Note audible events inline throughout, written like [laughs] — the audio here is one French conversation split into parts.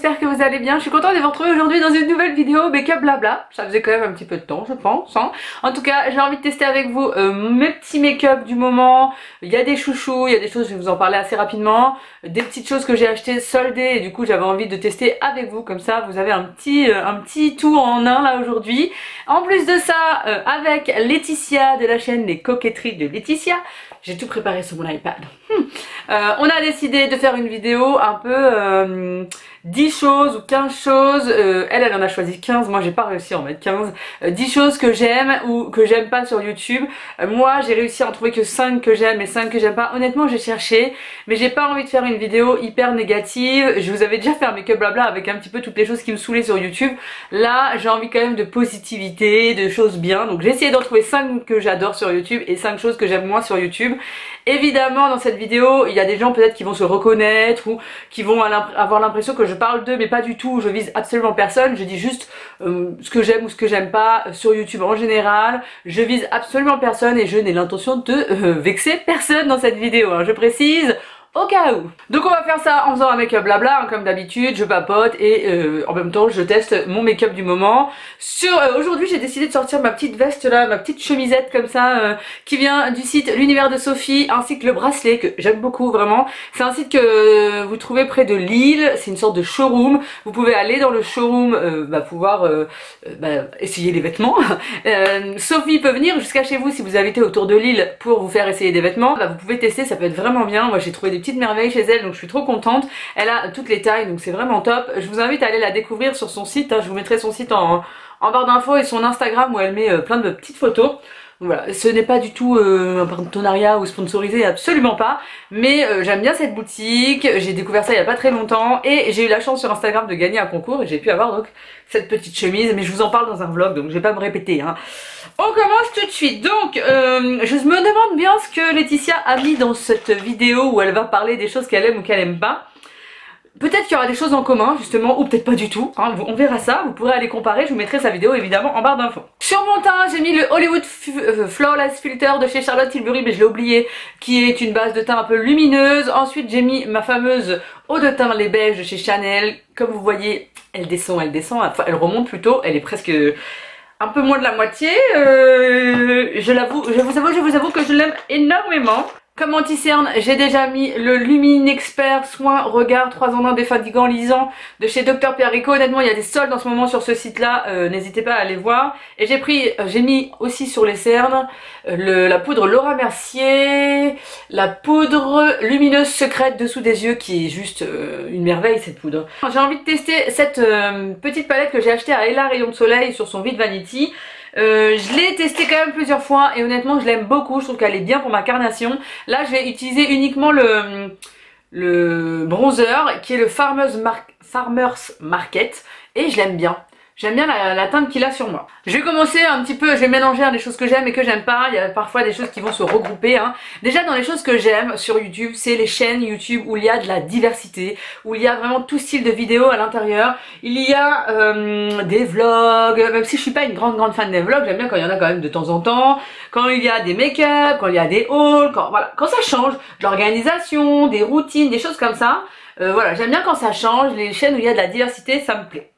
j'espère que vous allez bien. Je suis contente de vous retrouver aujourd'hui dans une nouvelle vidéo make-up blabla. Ça faisait quand même un petit peu de temps, je pense. Hein. En tout cas, j'ai envie de tester avec vous euh, mes petits make-up du moment. Il y a des chouchous, il y a des choses, je vais vous en parler assez rapidement. Des petites choses que j'ai achetées soldées et du coup j'avais envie de tester avec vous. Comme ça, vous avez un petit, euh, un petit tout en un là aujourd'hui. En plus de ça, euh, avec Laetitia de la chaîne Les Coquetteries de Laetitia. J'ai tout préparé sur mon iPad. Hmm. Euh, on a décidé de faire une vidéo un peu euh, 10 choses ou 15 choses. Euh, elle, elle en a choisi 15. Moi, j'ai pas réussi à en mettre 15. 10 euh, choses que j'aime ou que j'aime pas sur YouTube. moi, j'ai réussi à en trouver que 5 que j'aime et 5 que j'aime pas. Honnêtement, j'ai cherché. Mais j'ai pas envie de faire une vidéo hyper négative. Je vous avais déjà fait un make-up blabla avec un petit peu toutes les choses qui me saoulaient sur YouTube. Là, j'ai envie quand même de positivité, de choses bien. Donc, j'ai essayé d'en trouver 5 que j'adore sur YouTube et 5 choses que j'aime moins sur YouTube. Évidemment, dans cette vidéo, il y a des gens peut-être qui vont se reconnaître ou qui vont avoir l'impression que je parle d'eux, mais pas du tout, je vise absolument personne, je dis juste euh, ce que j'aime ou ce que j'aime pas sur YouTube en général, je vise absolument personne et je n'ai l'intention de euh, vexer personne dans cette vidéo, hein. je précise, au cas où. Donc on va faire ça en faisant un make-up blabla, hein, comme d'habitude, je papote et euh, en même temps je teste mon make-up du moment. Sur euh, Aujourd'hui j'ai décidé de sortir ma petite veste là, ma petite chemisette comme ça, euh, qui vient du site L'Univers de Sophie, ainsi que le bracelet que j'aime beaucoup vraiment. C'est un site que vous trouvez près de Lille, c'est une sorte de showroom. Vous pouvez aller dans le showroom, bah, pouvoir bah, essayer les vêtements. [laughs] Sophie peut venir jusqu'à chez vous si vous habitez autour de Lille pour vous faire essayer des vêtements. Bah, vous pouvez tester, ça peut être vraiment bien. Moi j'ai trouvé des petites merveilles chez elle donc je suis trop contente. Elle a toutes les tailles donc c'est vraiment top. Je vous invite à aller la découvrir sur son site. Hein. Je vous mettrai son site en, en barre d'infos et son Instagram où elle met euh, plein de petites photos. Voilà, ce n'est pas du tout euh, un partenariat ou sponsorisé, absolument pas. Mais euh, j'aime bien cette boutique, j'ai découvert ça il y a pas très longtemps et j'ai eu la chance sur Instagram de gagner un concours et j'ai pu avoir donc cette petite chemise. Mais je vous en parle dans un vlog donc je vais pas me répéter. Hein. On commence tout de suite. Donc euh, je me demande bien ce que Laetitia a mis dans cette vidéo où elle va parler des choses qu'elle aime ou qu'elle aime pas. Peut-être qu'il y aura des choses en commun justement ou peut-être pas du tout, hein, on verra ça, vous pourrez aller comparer, je vous mettrai sa vidéo évidemment en barre d'infos. Sur mon teint j'ai mis le Hollywood euh, Flawless Filter de chez Charlotte Tilbury mais je l'ai oublié qui est une base de teint un peu lumineuse. Ensuite j'ai mis ma fameuse eau de teint les beiges de chez Chanel, comme vous voyez elle descend, elle descend, enfin elle remonte plutôt, elle est presque un peu moins de la moitié, euh, je l'avoue, je vous avoue, je vous avoue que je l'aime énormément. Comme anti-cerne, j'ai déjà mis le Lumine Expert Soin Regard 3 en 1 défatigant lisant de chez Dr Pierrico. Honnêtement, il y a des soldes en ce moment sur ce site-là, euh, n'hésitez pas à aller voir. Et j'ai pris, euh, j'ai mis aussi sur les cernes euh, la poudre Laura Mercier, la poudre lumineuse secrète dessous des yeux qui est juste une merveille cette poudre. J'ai envie de tester cette petite palette que j'ai achetée à Ella Rayon de Soleil sur son Vide Vanity. Euh, je l'ai testé quand même plusieurs fois et honnêtement je l'aime beaucoup, je trouve qu'elle est bien pour ma carnation. Là je vais utiliser uniquement le, le bronzer qui est le Farmer's, Farmer's Market et je l'aime bien. J'aime bien la, teinte qu'il a sur moi. Je vais commencer un petit peu, je vais mélanger des choses que j'aime et que j'aime pas. Il y a parfois des choses qui vont se regrouper. Hein. Déjà dans les choses que j'aime sur YouTube, c'est les chaînes YouTube où il y a de la diversité, où il y a vraiment tout style de vidéos à l'intérieur. Il y a euh, des vlogs, même si je suis pas une grande grande fan des vlogs, j'aime bien quand il y en a quand même de temps en temps. Quand il y a des make-up, quand il y a des hauls, quand, voilà, quand ça change, l'organisation, des routines, des choses comme ça. Euh, voilà, j'aime bien quand ça change, les chaînes où il y a de la diversité, ça me plaît.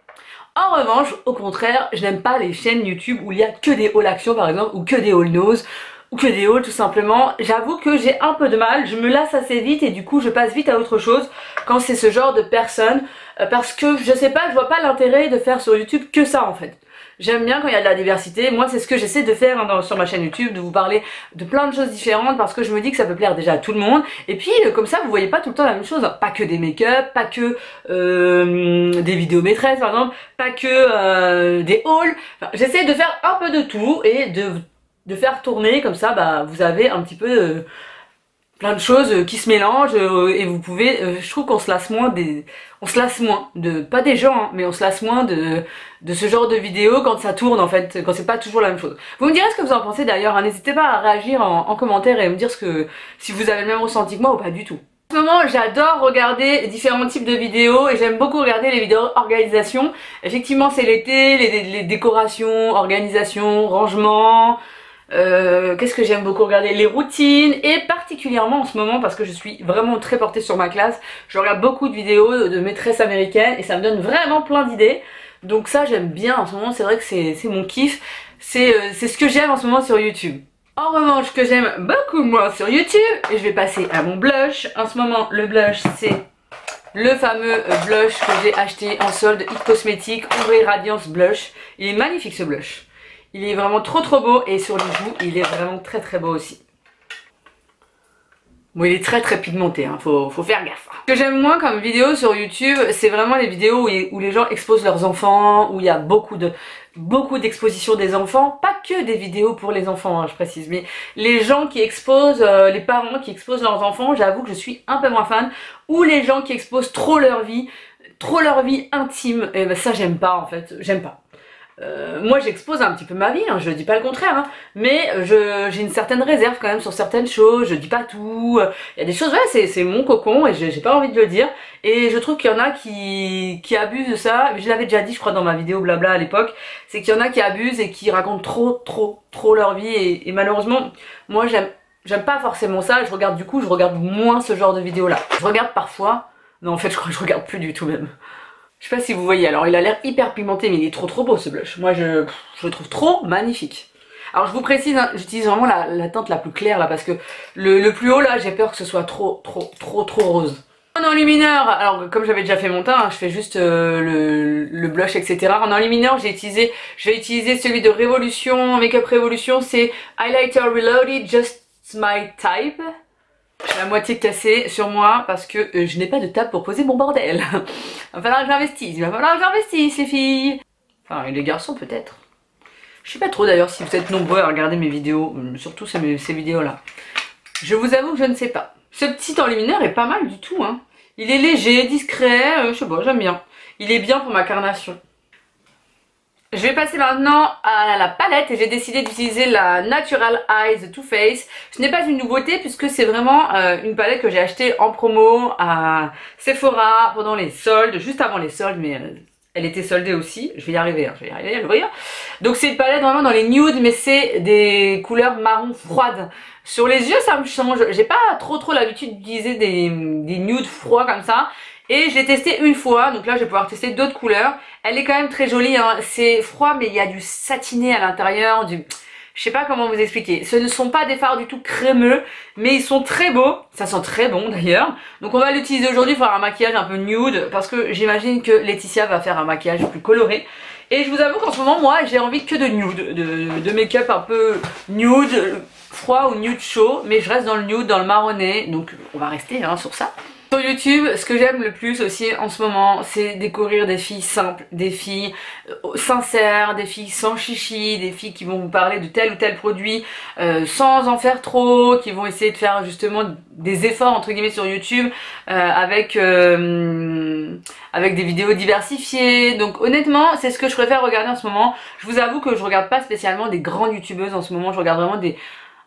En revanche, au contraire, je n'aime pas les chaînes YouTube où il y a que des hauls action par exemple, ou que des hauls nose, ou que des hauls tout simplement. J'avoue que j'ai un peu de mal, je me lasse assez vite et du coup je passe vite à autre chose quand c'est ce genre de personnes. Euh, parce que je sais pas, je vois pas l'intérêt de faire sur YouTube que ça en fait. J'aime bien quand il y a de la diversité. Moi, c'est ce que j'essaie de faire hein, sur ma chaîne YouTube, de vous parler de plein de choses différentes parce que je me dis que ça peut plaire déjà à tout le monde. Et puis, euh, comme ça, vous voyez pas tout le temps la même chose. Pas que des make-up, pas que euh, des vidéos maîtresses, par exemple, pas que euh, des hauls. j'essaie de faire un peu de tout et de, de faire tourner comme ça, bah, vous avez un petit peu plein de choses euh, qui se mélangent euh, et vous pouvez, euh, je trouve qu'on se lasse moins des, on se lasse moins de, pas des gens, hein, mais on se lasse moins de, de ce genre de vidéos quand ça tourne en fait, quand c'est pas toujours la même chose. Vous me direz ce que vous en pensez d'ailleurs, hein. n'hésitez pas à réagir en, commentaire et me dire ce que, si vous avez le même ressenti que moi ou pas du tout. En ce moment, j'adore regarder différents types de vidéos et j'aime beaucoup regarder les vidéos organisation. Effectivement, c'est l'été, les, les, décorations, organisation, rangement, Euh, Qu'est-ce que j'aime beaucoup regarder Les routines et particulièrement en ce moment parce que je suis vraiment très portée sur ma classe. Je regarde beaucoup de vidéos de maîtresses américaines et ça me donne vraiment plein d'idées. Donc ça j'aime bien en ce moment, c'est vrai que c'est mon kiff. C'est euh, ce que j'aime en ce moment sur YouTube. En revanche, ce que j'aime beaucoup moins sur YouTube, et je vais passer à mon blush. En ce moment, le blush, c'est le fameux blush que j'ai acheté en solde It Cosmetics Ombre Radiance Blush. Il est magnifique ce blush. Il est vraiment trop trop beau et sur les joues, il est vraiment très très beau aussi. Bon, il est très très pigmenté, hein. faut, faut faire gaffe. Ce que j'aime moins comme vidéo sur YouTube, c'est vraiment les vidéos où, les gens exposent leurs enfants, où il y a beaucoup de beaucoup d'expositions des enfants, pas que des vidéos pour les enfants, hein, je précise, mais les gens qui exposent, euh, les parents qui exposent leurs enfants, j'avoue que je suis un peu moins fan, ou les gens qui exposent trop leur vie, trop leur vie intime, et ben ça j'aime pas en fait, j'aime pas. Euh, moi j'expose un petit peu ma vie, hein, je dis pas le contraire, hein, mais j'ai une certaine réserve quand même sur certaines choses, je dis pas tout, il y a des choses, ouais c'est mon cocon et j'ai pas envie de le dire, et je trouve qu'il y en a qui, qui abusent de ça, je l'avais déjà dit je crois dans ma vidéo blabla à l'époque, c'est qu'il y en a qui abusent et qui racontent trop trop trop leur vie, et, et malheureusement moi j'aime j'aime pas forcément ça, je regarde du coup je regarde moins ce genre de vidéos là, je regarde parfois, non en fait je crois que je regarde plus du tout même. Je sais pas si vous voyez, alors il a l'air hyper pimenté mais il est trop trop beau ce blush. Moi je, je le trouve trop magnifique. Alors je vous précise, hein, j'utilise vraiment la, teinte la plus claire là parce que le, plus haut là j'ai peur que ce soit trop trop trop trop rose. En enlumineur, alors comme j'avais déjà fait mon teint, hein, je fais juste euh, le, blush etc. En enlumineur j'ai utilisé, je vais celui de Révolution, Makeup Révolution, c'est Highlighter Reloaded Just My Type. La moitié cassée sur moi parce que euh, je n'ai pas de table pour poser mon bordel. il [laughs] va falloir que j'investisse, il va falloir que j'investisse les filles. Enfin, et les garçons peut-être. Je sais pas trop d'ailleurs si vous êtes nombreux à regarder mes vidéos, euh, surtout ces, vidéos-là. Je vous avoue que je ne sais pas. Ce petit enlumineur est pas mal du tout. Hein. Il est léger, discret, euh, je sais pas, j'aime bien. Il est bien pour ma carnation. Je vais passer maintenant à la palette et j'ai décidé d'utiliser la Natural Eyes Too Faced. Ce n'est pas une nouveauté puisque c'est vraiment euh, une palette que j'ai achetée en promo à Sephora pendant les soldes, juste avant les soldes mais euh, elle était soldée aussi. Je vais y arriver, hein, je vais y arriver à l'ouvrir. Donc c'est une palette vraiment dans les nudes mais c'est des couleurs marron froides. Sur les yeux ça me change. J'ai pas trop trop l'habitude d'utiliser des, des nudes froids comme ça. Et je l'ai testé une fois, donc là je vais pouvoir tester d'autres couleurs. Elle est quand même très jolie, hein. c'est froid mais il y a du satiné à l'intérieur, du... Je sais pas comment vous expliquer. Ce ne sont pas des fards du tout crémeux, mais ils sont très beaux. Ça sent très bon d'ailleurs. Donc on va l'utiliser aujourd'hui pour faire un maquillage un peu nude, parce que j'imagine que Laetitia va faire un maquillage plus coloré. Et je vous avoue qu'en ce moment, moi, j'ai envie que de nude, de, de make-up un peu nude, froid ou nude chaud. Mais je reste dans le nude, dans le marronné, donc on va rester hein, sur ça. Sur YouTube, ce que j'aime le plus aussi en ce moment, c'est découvrir des filles simples, des filles euh, sincères, des filles sans chichi, des filles qui vont vous parler de tel ou tel produit euh, sans en faire trop, qui vont essayer de faire justement des efforts entre guillemets sur YouTube euh, avec avec des vidéos diversifiées. Donc honnêtement, c'est ce que je préfère regarder en ce moment. Je vous avoue que je regarde pas spécialement des grandes youtubeuses en ce moment, je regarde vraiment des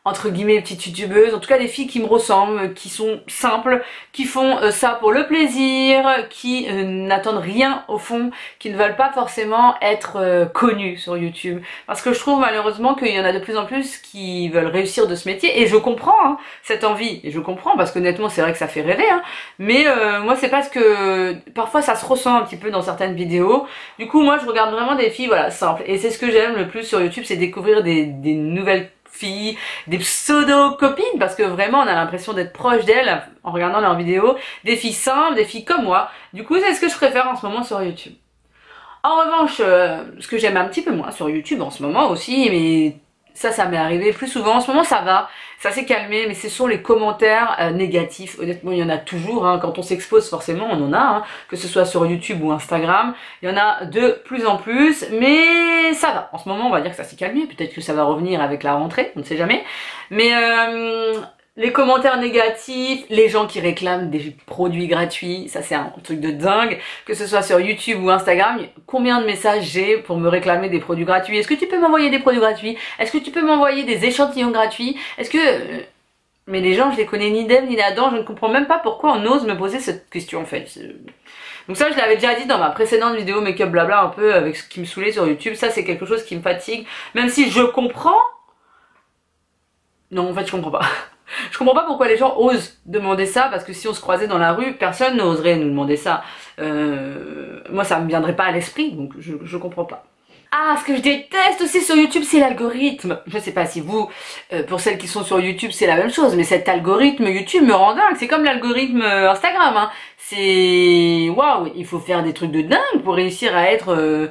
entre guillemets petites youtubeuses, en tout cas des filles qui me ressemblent, qui sont simples, qui font euh, ça pour le plaisir, qui euh, n'attendent rien au fond, qui ne veulent pas forcément être euh, connues sur YouTube. Parce que je trouve malheureusement qu'il y en a de plus en plus qui veulent réussir de ce métier. Et je comprends hein, cette envie, et je comprends parce qu'honnêtement c'est vrai que ça fait rêver, hein, mais moi c'est parce que parfois ça se ressent un petit peu dans certaines vidéos. Du coup moi je regarde vraiment des filles voilà simples. Et c'est ce que j'aime le plus sur YouTube, c'est découvrir des nouvelles filles, des pseudo-copines, parce que vraiment on a l'impression d'être proche d'elles en regardant leurs vidéos, des filles simples, des filles comme moi. Du coup c'est ce que je préfère en ce moment sur YouTube. En revanche, euh, ce que j'aime un petit peu moins sur YouTube en ce moment aussi, mais ça, ça m'est arrivé plus souvent. En ce moment, ça va. Ça s'est calmé, mais ce sont les commentaires euh, négatifs. Honnêtement, il y en a toujours. Hein. Quand on s'expose, forcément, on en a. Hein. Que ce soit sur YouTube ou Instagram. Il y en a de plus en plus. Mais ça va. En ce moment, on va dire que ça s'est calmé. Peut-être que ça va revenir avec la rentrée. On ne sait jamais. Mais euh, les commentaires négatifs, les gens qui réclament des produits gratuits, ça c'est un truc de dingue, que ce soit sur YouTube ou Instagram, combien de messages j'ai pour me réclamer des produits gratuits? Est-ce que tu peux m'envoyer des produits gratuits? Est-ce que tu peux m'envoyer des échantillons gratuits? Est-ce que... Euh, mais les gens, je les connais ni d'elle ni d'Adam, je ne comprends même pas pourquoi on ose me poser cette question en fait. Donc ça, je l'avais déjà dit dans ma précédente vidéo make-up blabla un peu avec ce qui me saoulait sur YouTube, ça c'est quelque chose qui me fatigue, même si je comprends Non, en fait, je comprends pas. Je comprends pas pourquoi les gens osent demander ça, parce que si on se croisait dans la rue, personne n'oserait nous demander ça. Euh, moi, ça me viendrait pas à l'esprit, donc je, je comprends pas. Ah, ce que je déteste aussi sur YouTube, c'est l'algorithme. Je sais pas si vous, euh, pour celles qui sont sur YouTube, c'est la même chose, mais cet algorithme YouTube me rend dingue. C'est comme l'algorithme euh, Instagram. Hein. C'est waouh, il faut faire des trucs de dingue pour réussir à être euh,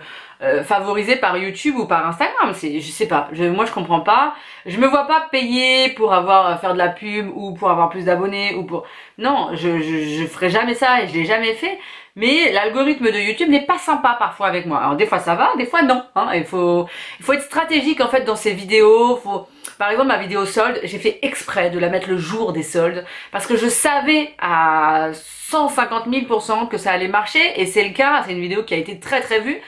favorisé par YouTube ou par Instagram. C'est, je sais pas. Je, moi, je comprends pas. Je me vois pas payer pour avoir faire de la pub ou pour avoir plus d'abonnés ou pour. Non, je, je, je ferai jamais ça et je l'ai jamais fait mais l'algorithme de YouTube n'est pas sympa parfois avec moi. Alors des fois ça va, des fois non. Hein. Il faut, il faut être stratégique en fait dans ces vidéos. Faut, par exemple ma vidéo solde, j'ai fait exprès de la mettre le jour des soldes parce que je savais à 150 000% que ça allait marcher et c'est le cas. C'est une vidéo qui a été très très vue.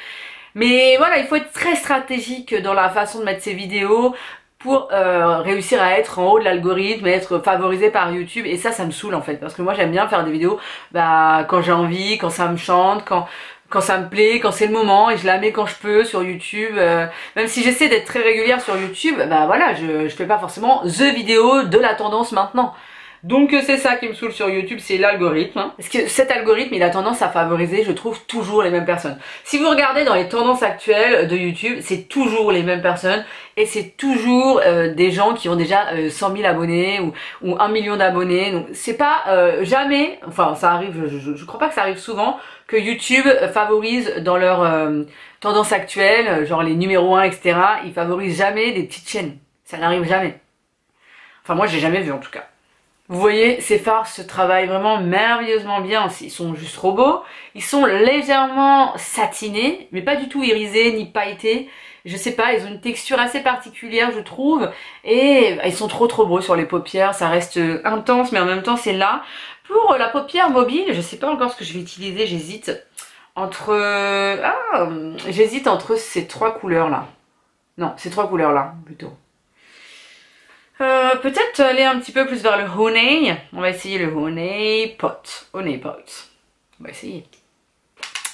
Mais voilà, il faut être très stratégique dans la façon de mettre ces vidéos pour euh, réussir à être en haut de l'algorithme, être favorisé par YouTube et ça ça me saoule en fait parce que moi j'aime bien faire des vidéos bah, quand j'ai envie, quand ça me chante, quand quand ça me plaît, quand c'est le moment et je la mets quand je peux sur YouTube. Euh, même si j'essaie d'être très régulière sur YouTube, bah voilà, je, je fais pas forcément the vidéo de la tendance maintenant. Donc euh, c'est ça qui me saoule sur YouTube, c'est l'algorithme. Hein. Parce que cet algorithme, il a tendance à favoriser, je trouve, toujours les mêmes personnes. Si vous regardez dans les tendances actuelles de YouTube, c'est toujours les mêmes personnes. Et c'est toujours euh, des gens qui ont déjà 100 euh, 000 abonnés ou, ou 1 million d'abonnés. Donc c'est pas jamais, enfin ça arrive, je, je, crois pas que ça arrive souvent, que YouTube favorise dans leur tendance actuelle, genre les numéros 1, etc. Ils favorisent jamais des petites chaînes. Ça n'arrive jamais. Enfin moi j'ai jamais vu en tout cas. Vous voyez, ces fards se travaillent vraiment merveilleusement bien. Ils sont juste trop beaux. Ils sont légèrement satinés, mais pas du tout irisés ni pailletés. Je sais pas, ils ont une texture assez particulière, je trouve. Et ils sont trop trop beaux sur les paupières. Ça reste intense, mais en même temps, c'est là. Pour la paupière mobile, je sais pas encore ce que je vais utiliser. J'hésite entre... Ah, j'hésite entre ces trois couleurs-là. Non, ces trois couleurs-là, plutôt. Euh, peut-être aller un petit peu plus vers le honey. On va essayer le honey pot. Honey pot. On va essayer.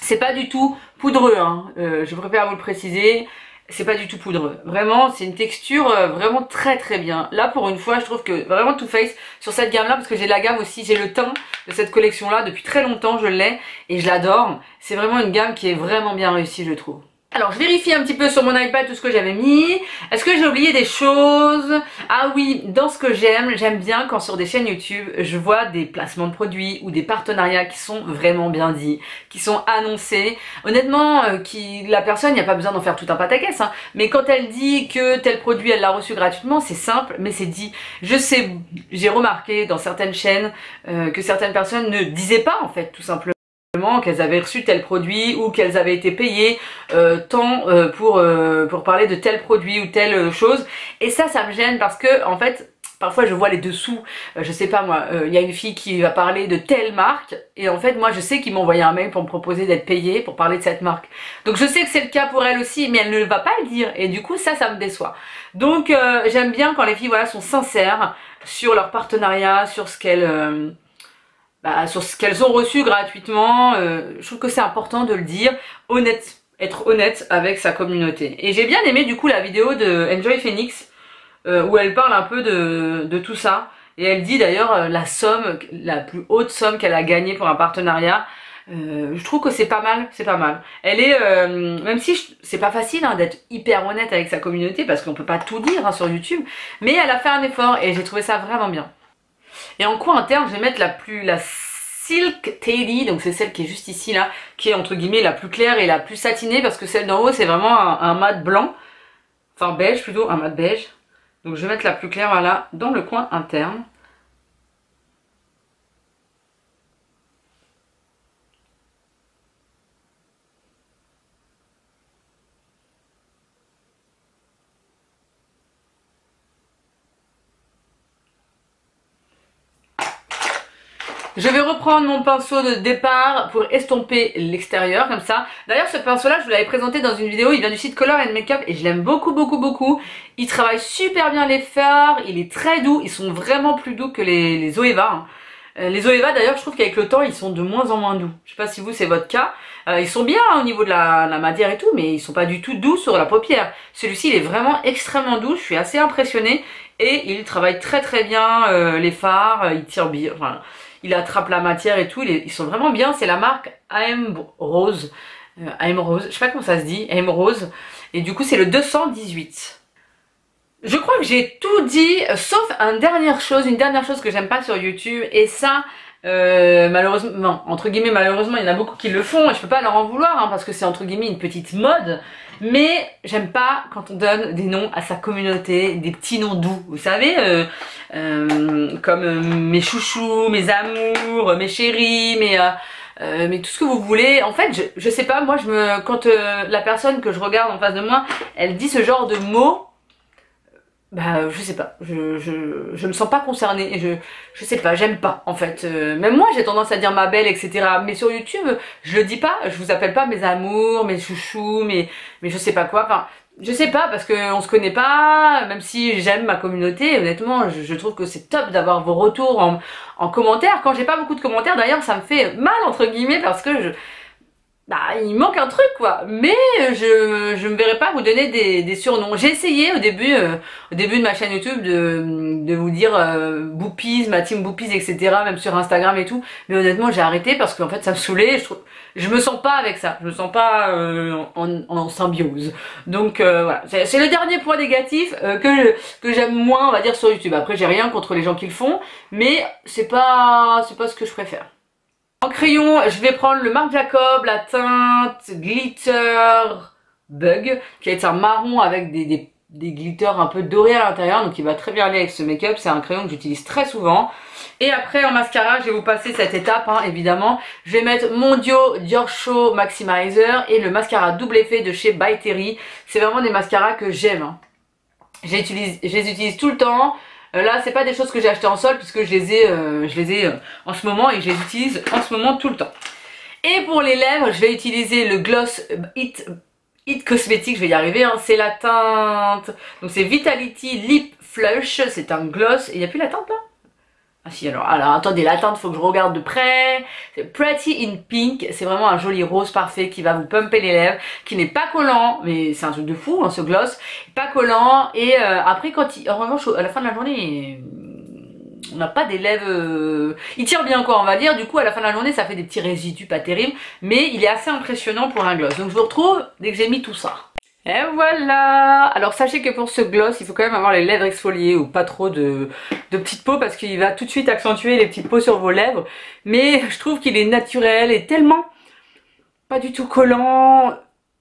C'est pas du tout poudreux, hein. Euh, je préfère vous le préciser. C'est pas du tout poudreux. Vraiment, c'est une texture euh, vraiment très très bien. Là, pour une fois, je trouve que vraiment Too Faced sur cette gamme-là, parce que j'ai la gamme aussi, j'ai le teint de cette collection-là depuis très longtemps, je l'ai et je l'adore. C'est vraiment une gamme qui est vraiment bien réussie, je trouve. Alors je vérifie un petit peu sur mon iPad tout ce que j'avais mis. Est-ce que j'ai oublié des choses? Ah oui, dans ce que j'aime, j'aime bien quand sur des chaînes YouTube, je vois des placements de produits ou des partenariats qui sont vraiment bien dits, qui sont annoncés. Honnêtement, euh, qui, la personne, il n'y a pas besoin d'en faire tout un pataquès, hein, mais quand elle dit que tel produit, elle l'a reçu gratuitement, c'est simple, mais c'est dit. Je sais, j'ai remarqué dans certaines chaînes euh, que certaines personnes ne disaient pas en fait tout simplement qu'elles avaient reçu tel produit ou qu'elles avaient été payées euh, tant euh, pour, euh, pour parler de tel produit ou telle chose et ça ça me gêne parce que en fait parfois je vois les dessous, je sais pas moi, il y a une fille qui va parler de telle marque et en fait moi je sais qu'ils m'ont envoyé un mail pour me proposer d'être payée pour parler de cette marque. Donc je sais que c'est le cas pour elle aussi mais elle ne va pas le dire et du coup ça ça me déçoit. Donc j'aime bien quand les filles voilà sont sincères sur leur partenariat, sur ce qu'elles bah, sur ce qu'elles ont reçu gratuitement. Euh, je trouve que c'est important de le dire, honnête, être honnête avec sa communauté. Et j'ai bien aimé du coup la vidéo de Enjoy Phoenix euh, où elle parle un peu de, de tout ça. Et elle dit d'ailleurs euh, la somme, la plus haute somme qu'elle a gagnée pour un partenariat. je trouve que c'est pas mal, c'est pas mal. Elle est, même si c'est pas facile hein, d'être hyper honnête avec sa communauté parce qu'on peut pas tout dire hein, sur YouTube, mais elle a fait un effort et j'ai trouvé ça vraiment bien. Et en coin interne, je vais mettre la plus la Silk Teddy, donc c'est celle qui est juste ici là, qui est entre guillemets la plus claire et la plus satinée parce que celle d'en haut c'est vraiment un, un, mat blanc, enfin beige plutôt, un mat beige. Donc je vais mettre la plus claire voilà dans le coin interne. Je vais reprendre mon pinceau de départ pour estomper l'extérieur comme ça. D'ailleurs ce pinceau là je vous l'avais présenté dans une vidéo, il vient du site Color and Makeup et je l'aime beaucoup beaucoup beaucoup. Il travaille super bien les fards, il est très doux, ils sont vraiment plus doux que les, les. Hein. Euh, les Oeva d'ailleurs, je trouve qu'avec le temps, ils sont de moins en moins doux. Je sais pas si vous c'est votre cas. Euh, ils sont bien hein, au niveau de la, matière et tout, mais ils sont pas du tout doux sur la paupière. Celui-ci, il est vraiment extrêmement doux. Je suis assez impressionnée et il travaille très très bien euh, les fards. Il tire bien. Il attrape la matière et tout. ils sont vraiment bien. C'est la marque AM Rose. AM Rose. Je sais pas comment ça se dit. AM Rose. Et du coup, c'est le 218. Je crois que j'ai tout dit, sauf une dernière chose, une dernière chose que j'aime pas sur YouTube, et ça, euh, malheureusement, entre guillemets, malheureusement, il y en a beaucoup qui le font, et je peux pas leur en vouloir, hein, parce que c'est entre guillemets une petite mode, mais j'aime pas quand on donne des noms à sa communauté, des petits noms doux, vous savez, euh, euh, comme euh, mes chouchous, mes amours, mes chéris, mes... Mais tout ce que vous voulez. En fait, je, je sais pas, moi, je me, quand la personne que je regarde en face de moi, elle dit ce genre de mots, bah je sais pas, je, je, je me sens pas concernée, je, je sais pas, j'aime pas en fait. Euh, même moi j'ai tendance à dire ma belle, etc. Mais sur YouTube, je le dis pas, je vous appelle pas mes amours, mes chouchous, mes, mais je sais pas quoi. Enfin, je sais pas parce qu'on se connaît pas, même si j'aime ma communauté, honnêtement, je, je trouve que c'est top d'avoir vos retours en, en commentaire. Quand j'ai pas beaucoup de commentaires, d'ailleurs, ça me fait mal entre guillemets parce que je bah il manque un truc quoi. Mais je je me verrai pas vous donner des, surnoms. J'ai essayé au début euh, au début de ma chaîne YouTube de, de vous dire euh, Boopies, ma team Boopies etc même sur Instagram et tout. Mais honnêtement j'ai arrêté parce qu'en fait ça me saoulait. Je, je me sens pas avec ça. Je me sens pas euh, en, en, symbiose. Donc euh, voilà. C'est le dernier point négatif que que j'aime moins on va dire sur YouTube. Après j'ai rien contre les gens qui le font mais c'est pas c'est pas ce que je préfère en crayon, je vais prendre le Marc Jacob, la teinte Glitter Bug, qui est un marron avec des, des, glitters un peu dorés à l'intérieur, donc il va très bien aller avec ce make-up. C'est un crayon que j'utilise très souvent. Et après, en mascara, je vais vous passer cette étape, hein, évidemment. Je vais mettre mon Dio Dior Show Maximizer et le mascara double effet de chez By Terry. C'est vraiment des mascaras que j'aime. Hein. Je les utilise tout le temps. Euh, là, c'est pas des choses que j'ai acheté en solde puisque je les ai, euh, je les ai euh, en ce moment et je les utilise en ce moment tout le temps. Et pour les lèvres, je vais utiliser le gloss It, It Cosmetics, je vais y arriver, hein. c'est la teinte, donc c'est Vitality Lip Flush, c'est un gloss, il n'y a plus la teinte là? Ah si alors, alors attendez, la teinte faut que je regarde de près. Pretty in Pink, c'est vraiment un joli rose parfait qui va vous pumper les lèvres, qui n'est pas collant, mais c'est un truc de fou hein, ce gloss, pas collant. Et euh, après quand il, en revanche à la fin de la journée, on n'a pas des lèvres, euh, il tire bien quoi on va dire. Du coup à la fin de la journée ça fait des petits résidus pas terribles, mais il est assez impressionnant pour un gloss. Donc je vous retrouve dès que j'ai mis tout ça. Et voilà Alors sachez que pour ce gloss, il faut quand même avoir les lèvres exfoliées ou pas trop de, petites peaux parce qu'il va tout de suite accentuer les petites peaux sur vos lèvres. Mais je trouve qu'il est naturel et tellement pas du tout collant.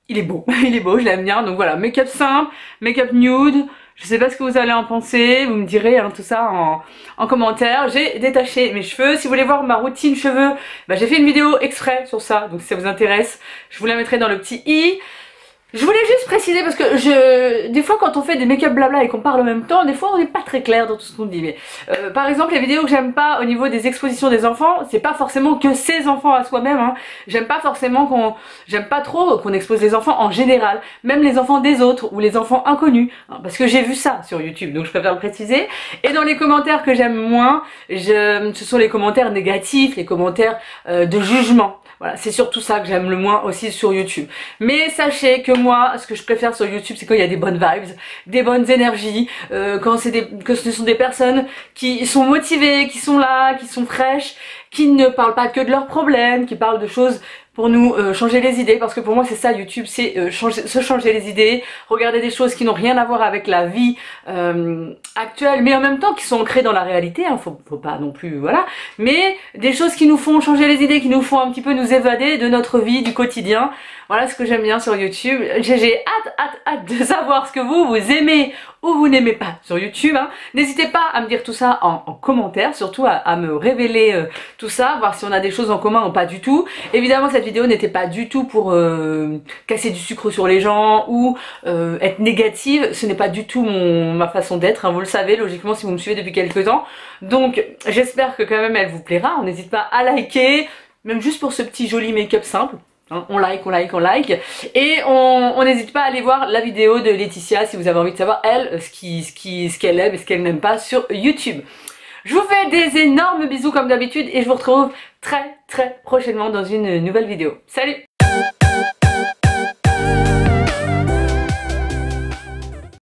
Il est beau, [laughs] il est beau, je l'aime bien. Donc voilà, make-up simple, make-up nude. Je sais pas ce que vous allez en penser, vous me direz hein, tout ça en, en commentaire. J'ai détaché mes cheveux. Si vous voulez voir ma routine cheveux, bah, j'ai fait une vidéo exprès sur ça. Donc si ça vous intéresse, je vous la mettrai dans le petit i. Je voulais juste préciser parce que je, des fois quand on fait des make-up blabla et qu'on parle en même temps, des fois on n'est pas très clair dans tout ce qu'on dit. Mais euh, par exemple les vidéos que j'aime pas au niveau des expositions des enfants, c'est pas forcément que ses enfants à soi-même. Hein. J'aime pas forcément qu'on, j'aime pas trop qu'on expose les enfants en général, même les enfants des autres ou les enfants inconnus, hein, parce que j'ai vu ça sur YouTube, donc je préfère le préciser. Et dans les commentaires que j'aime moins, ce sont les commentaires négatifs, les commentaires euh, de jugement. Voilà, c'est surtout ça que j'aime le moins aussi sur YouTube. Mais sachez que moi, ce que je préfère sur YouTube, c'est quand il y a des bonnes vibes, des bonnes énergies, euh, quand c'est que ce sont des personnes qui sont motivées, qui sont là, qui sont fraîches, qui ne parlent pas que de leurs problèmes, qui parlent de choses pour nous euh, changer les idées parce que pour moi c'est ça YouTube c'est euh, se changer les idées regarder des choses qui n'ont rien à voir avec la vie euh, actuelle mais en même temps qui sont ancrées dans la réalité hein, faut, faut pas non plus voilà. Mais des choses qui nous font changer les idées qui nous font un petit peu nous évader de notre vie du quotidien voilà ce que j'aime bien sur YouTube j'ai hâte hâte hâte de savoir ce que vous vous aimez ou vous n'aimez pas sur YouTube hein. n'hésitez pas à me dire tout ça en, en commentaire surtout à, me révéler tout ça voir si on a des choses en commun ou pas du tout évidemment cette vidéo n'était pas du tout pour euh, casser du sucre sur les gens ou euh, être négative. Ce n'est pas du tout ma façon d'être, hein, vous le savez logiquement si vous me suivez depuis quelques temps. Donc j'espère que quand même elle vous plaira. On n'hésite pas à liker, même juste pour ce petit joli make-up simple. On like, on like, on like. Et on n'hésite pas à aller voir la vidéo de Laetitia si vous avez envie de savoir elle, ce qu'elle qui, aime et ce qu'elle n'aime pas sur YouTube. Je vous fais des énormes bisous comme d'habitude et je vous retrouve très très prochainement dans une nouvelle vidéo. Salut